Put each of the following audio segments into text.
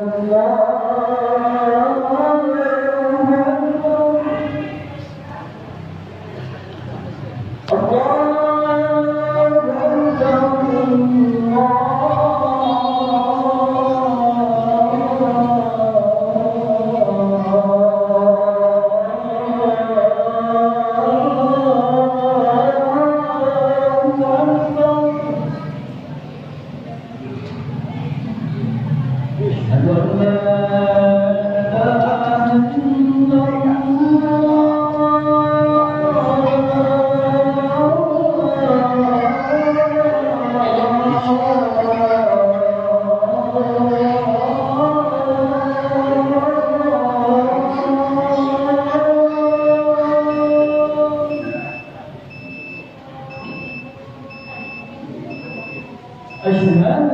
Allah أشهد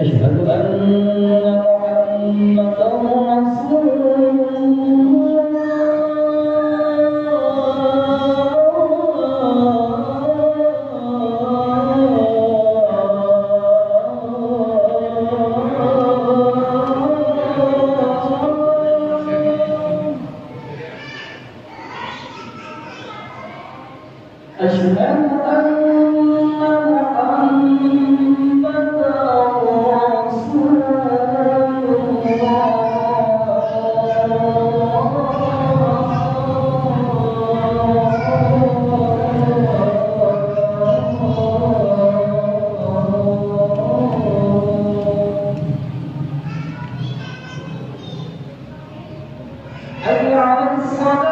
أشهد أن أجعل الصلاة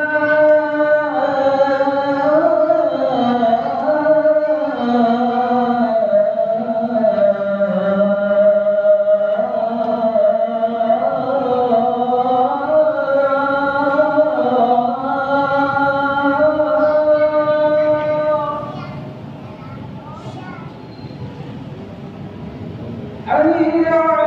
Hallelujah.